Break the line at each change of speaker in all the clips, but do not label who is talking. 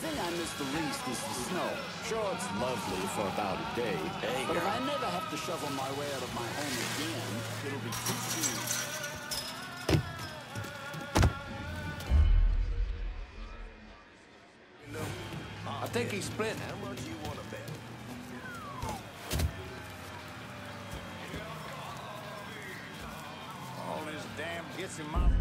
thing I miss the least is the snow. Sure, it's lovely for about a day,
Hey,
but if. I never have to shovel my way out of my home again, it'll be too soon. I think he's split.
How much you want to bet?
All this damn gets in my...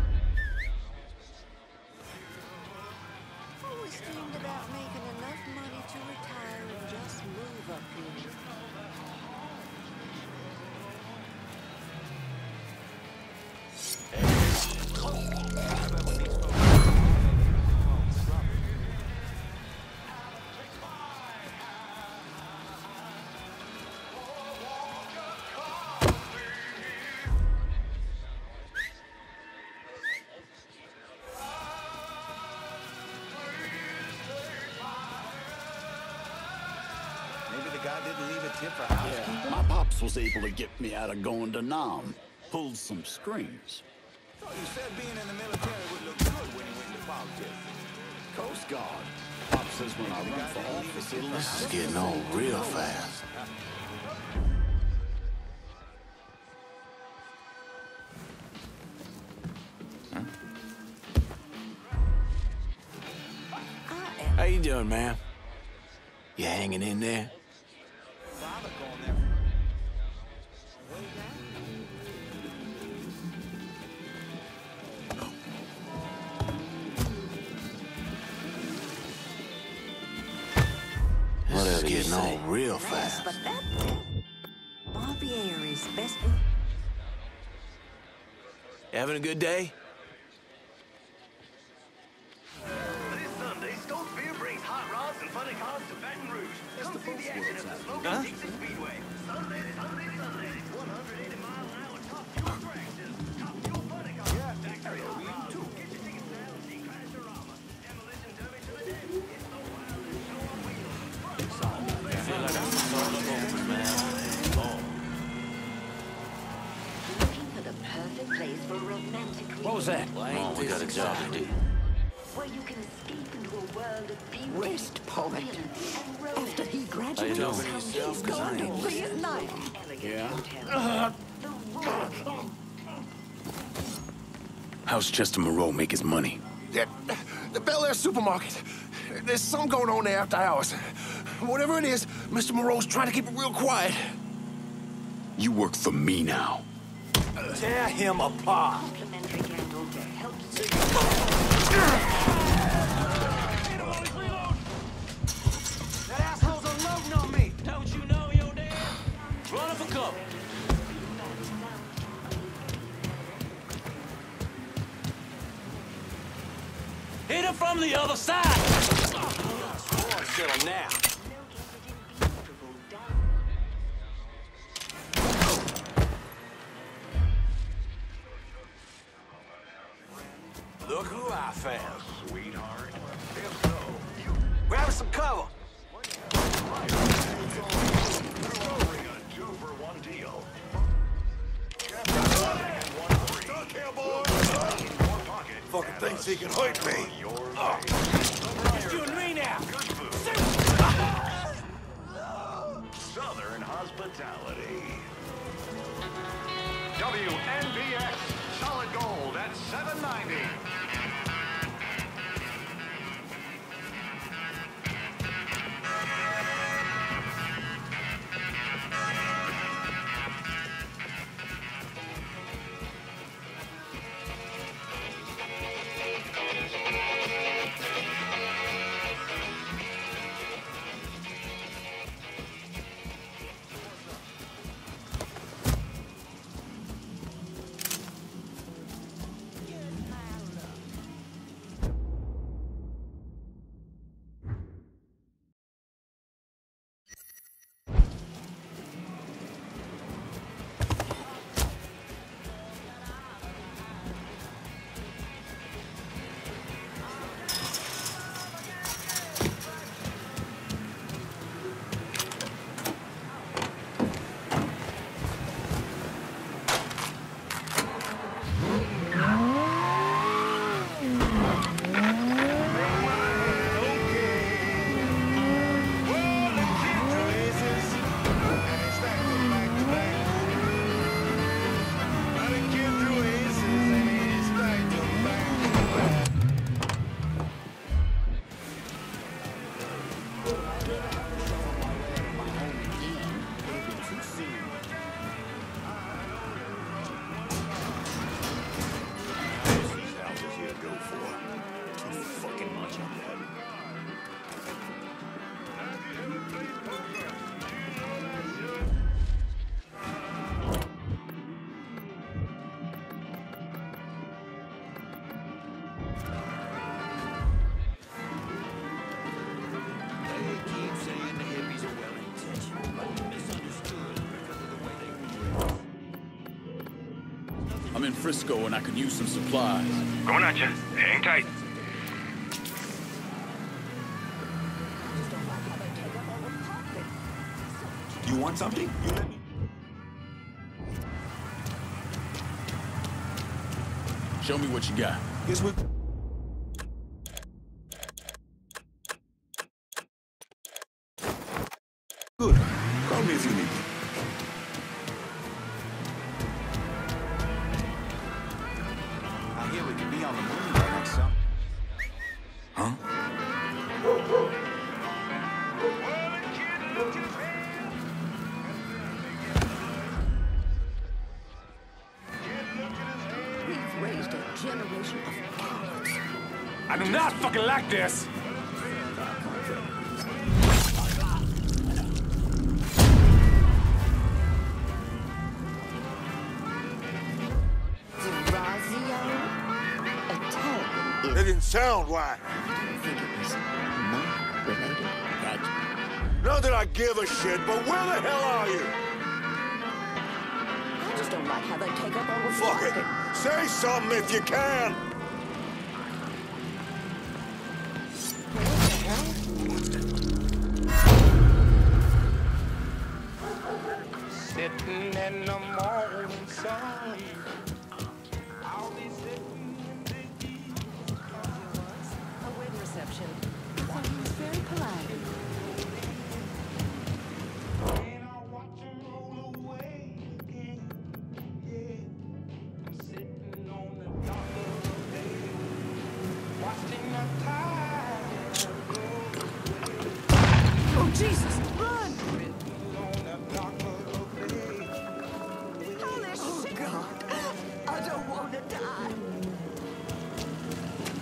was able to get me out of going to Nam. Pulled some strings.
Thought you said being in the military would look good when you went into politics.
Coast Guard. Pop says when I run for office, it'll
This is getting on real fast.
I
How you doing, man? You hanging in there? Getting
say.
on real fast.
but that Barbier is best.
Having a good day?
This Sunday, Scopes Beer brings hot rods and funny cars to Baton Rouge. Come see the action at the Smoking
Huh?
Dixie
What was that?
Come on, we got a job to do.
Where you can escape into a world of beauty,
Rest poet. After he
How you
graduates,
doing?
he's going to
ain't.
Vietnam.
Yeah?
The Royal
How's Chester Moreau make his money?
Yeah, the Bel Air supermarket. There's some going on there after hours. Whatever it is, Mr. Moreau's trying to keep it real quiet.
You work for me now.
Tear him apart.
complimentary candle to help
That asshole's unloading on me.
Don't you know your damn? Run for cover. Hit him from the other side.
Oh, Boy, settle now.
He can hurt me.
Your
It's you and me now.
Southern hospitality. WNBX solid gold at 790.
I'm in Frisco and I could use some supplies.
Going at you. Hang tight.
You want something? You let me.
Show me what you got.
Guess what?
Give a shit, but where the hell are you?
I just don't like how they take up all the
Fuck it. Say something if you can.
Sitting in the morning sun.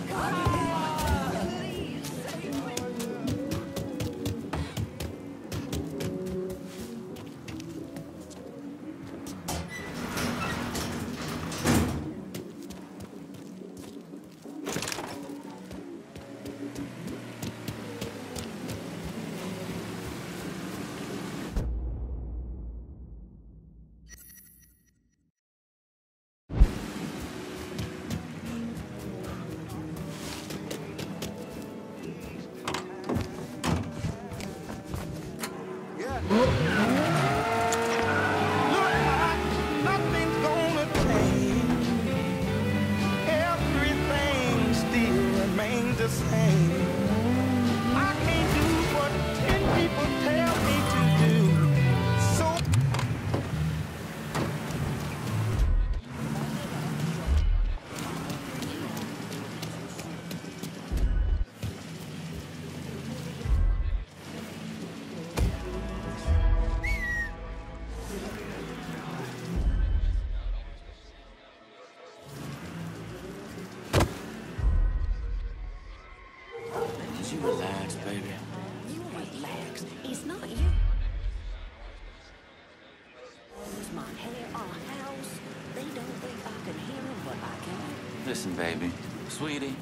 Please,
Sweetie,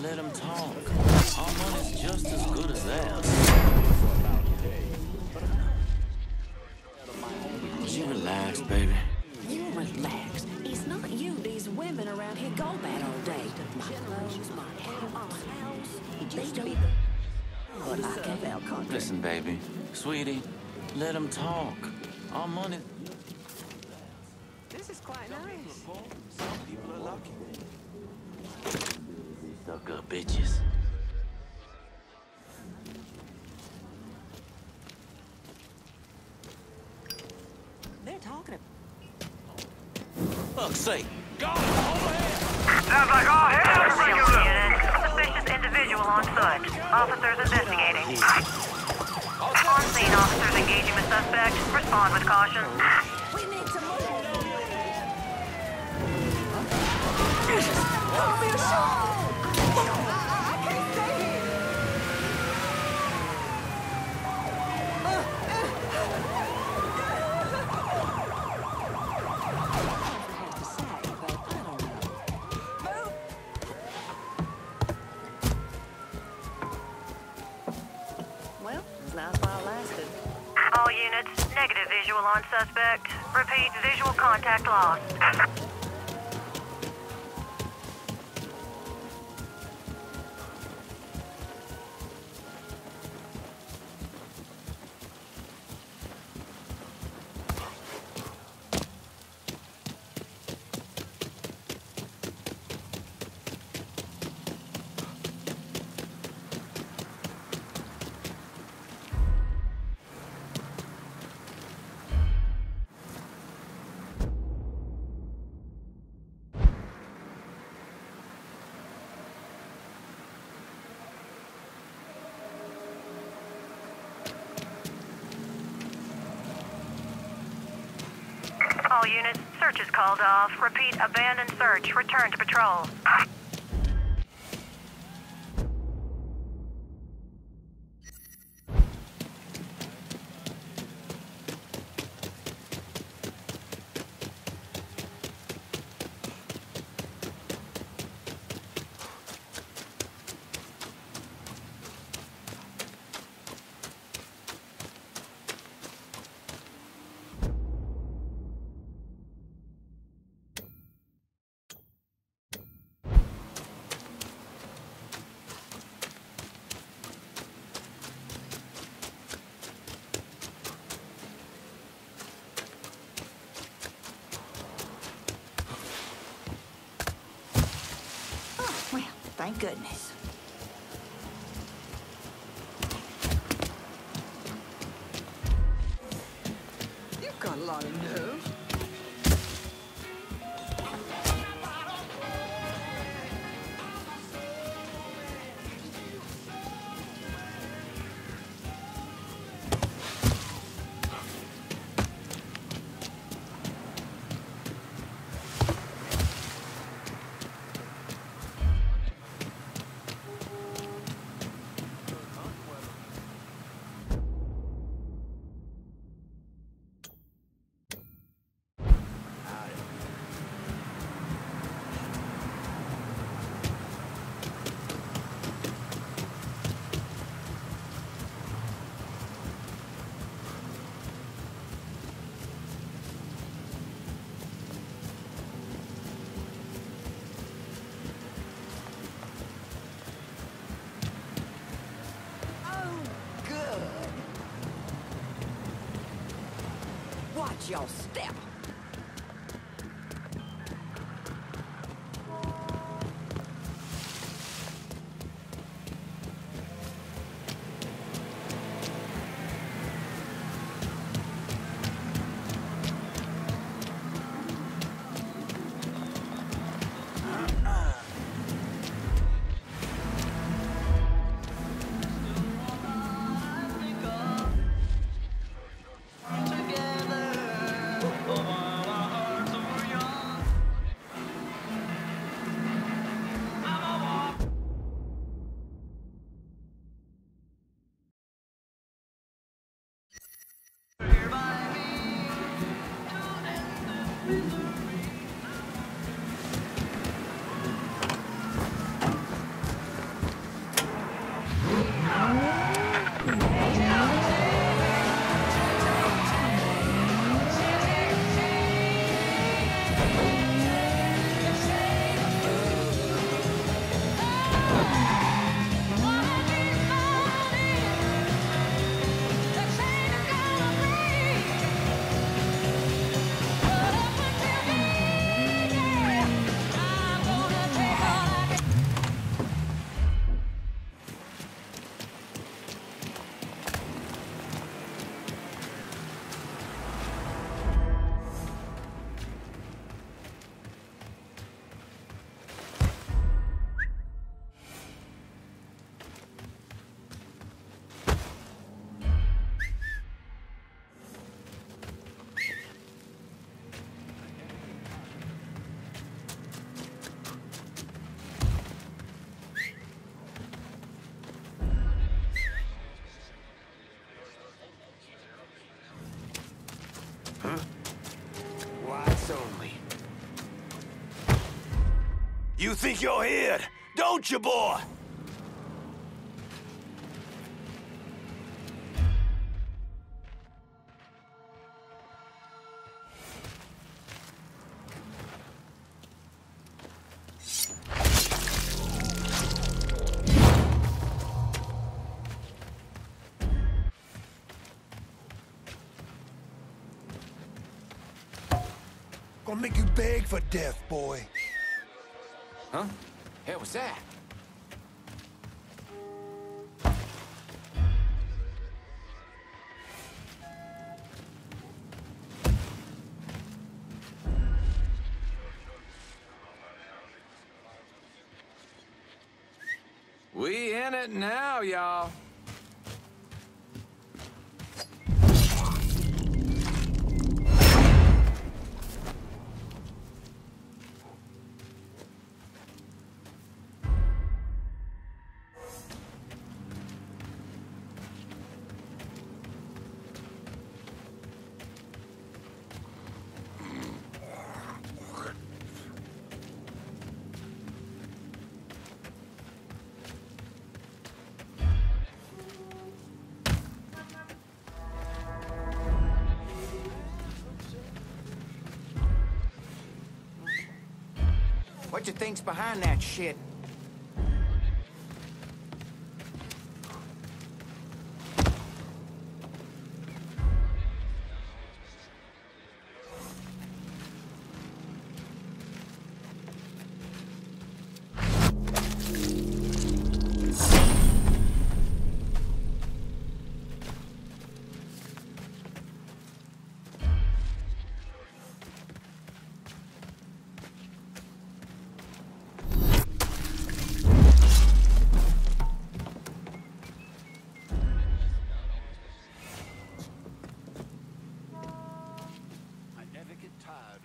let them talk. Our money's just as good as theirs.
Did you relax, baby?
You relax. It's not you. These women around here go bad all day. My clothes, my house. They don't. But I can well country.
Listen, baby. Sweetie, let them talk. Our money.
This is quite nice.
Stuck up bitches.
They're talking. about...
Fuck's sake. Go! Overhead!
sounds like all hell is breaking loose.
Suspicious individual on foot. Officers investigating. On scene, officers engaging the suspect. Respond with caution.
We need to move. Come here,
All units, negative visual on suspect. Repeat, visual contact lost. units, search is called off. Repeat, abandoned search. Return to patrol.
Thank goodness. Your step.
Whites
You think you're here, don't you, boy?
Gonna make you beg for death, boy.
Huh? Hell was that?
We in it now, y'all.
What you think's behind that shit?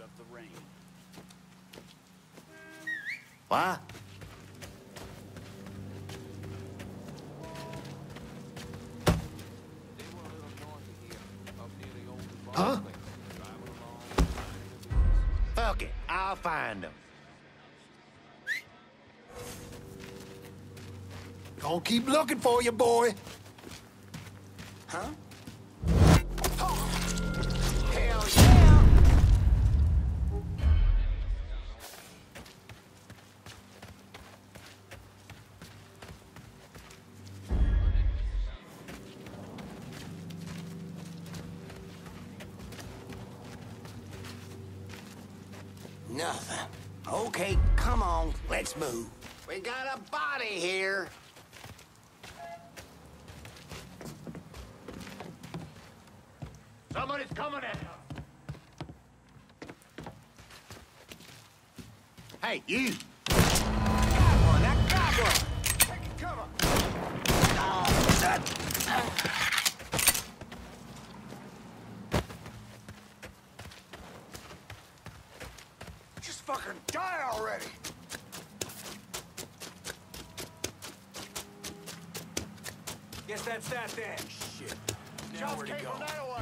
Of the rain.
What? Huh? Fuck it. I'll find them.
Gonna keep looking for you, boy.
A body here. Somebody's coming at us. Hey, you.
Got one, I got one! Take cover!
Oh,
Just that's that then. Shit. Now
Just
he
keep
go?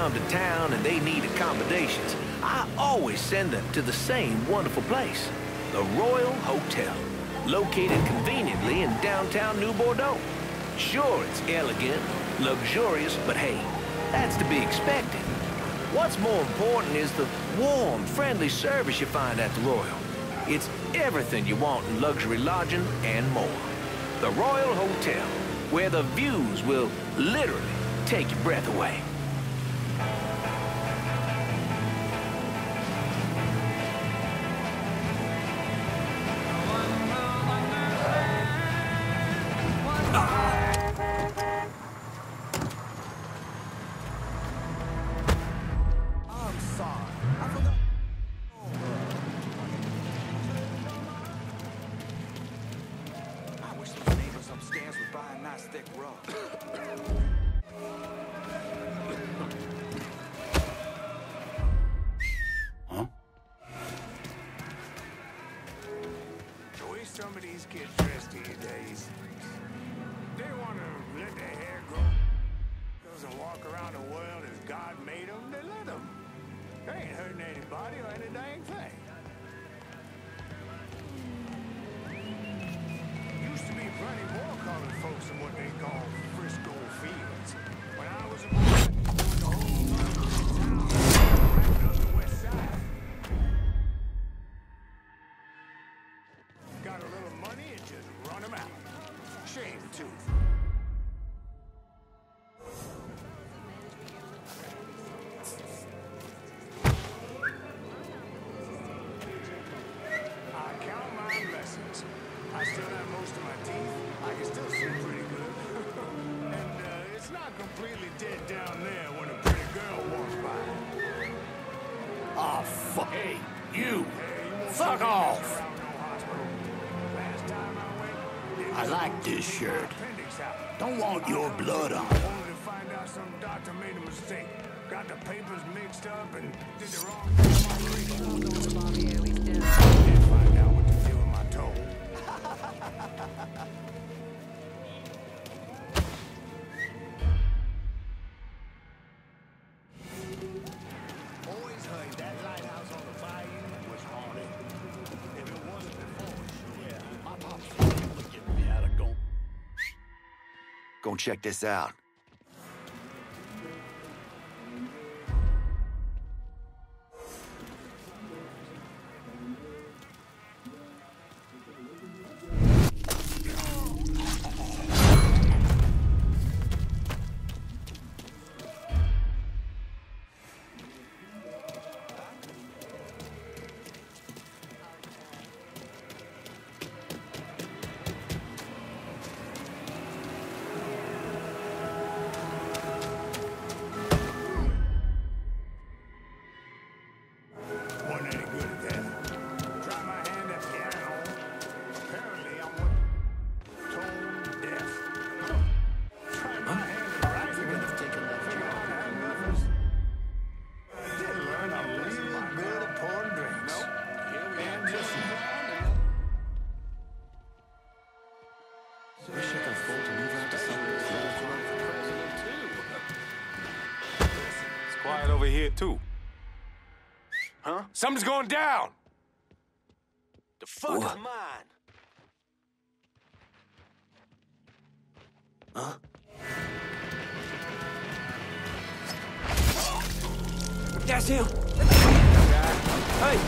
Come to town and they need accommodations, I always send them to the same wonderful place, the Royal Hotel, located conveniently in downtown New Bordeaux. Sure, it's elegant, luxurious, but hey, that's to be expected. What's more important is the warm, friendly service you find at the Royal. It's everything you want in luxury lodging and more. The Royal Hotel, where the views will literally take your breath away.
Hurting anybody or any dang thing. Used to be plenty more colored folks than what they call Frisco
Don't want your blood on.
Only to find out some doctor made a mistake. Got the papers mixed up and did the wrong thing. Didn't find out what to do with my toe.
Go check this out.
Something's going down!
The fuck is mine?
Huh? That's him. Hey.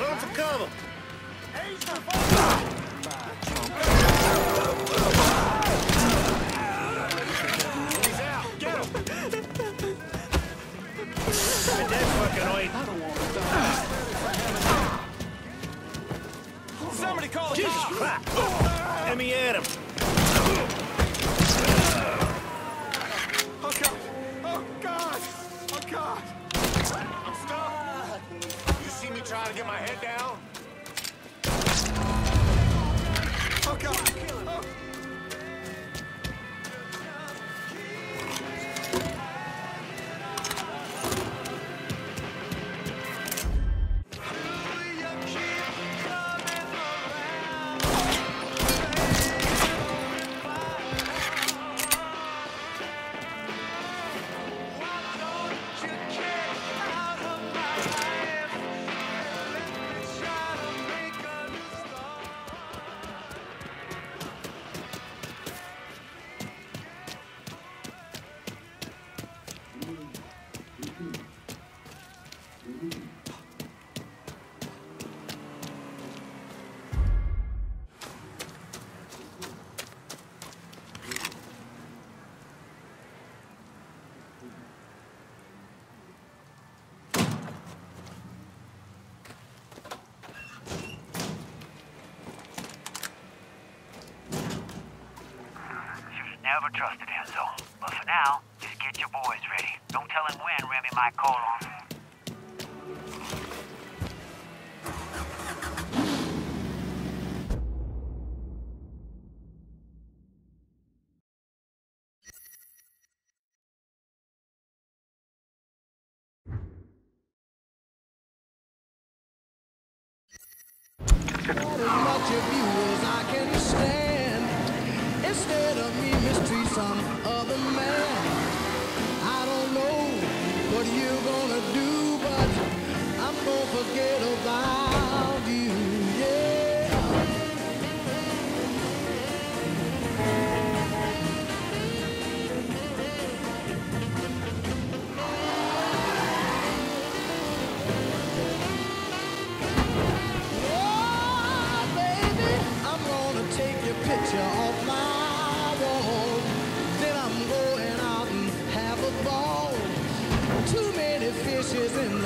Run for cover.
Somebody call a
Jesus
cop!
Christ. Let me at him.
Never trusted. But for now, just get your boys ready. Don't tell him when Remy might call on
some other man. I don't know what you're gonna do, but I'm gonna forget about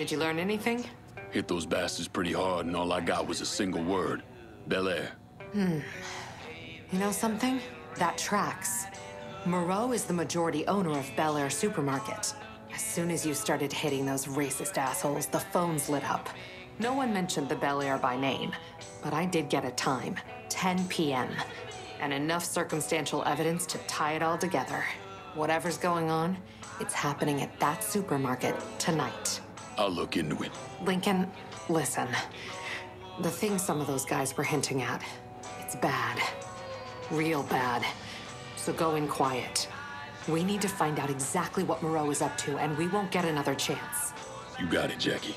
Did you learn anything?
Hit those bastards pretty hard, and all I got was a single word. Bel Air.
Hmm. You know something? That tracks. Moreau is the majority owner of Bel Air Supermarket. As soon as you started hitting those racist assholes, the phones lit up. No one mentioned the Bel Air by name, but I did get a time 10 p.m. and enough circumstantial evidence to tie it all together. Whatever's going on, it's happening at that supermarket tonight.
I'll look into it.
Lincoln, listen. The thing some of those guys were hinting at, it's bad. Real bad. So go in quiet. We need to find out exactly what Moreau is up to, and we won't get another chance.
You got it, Jackie.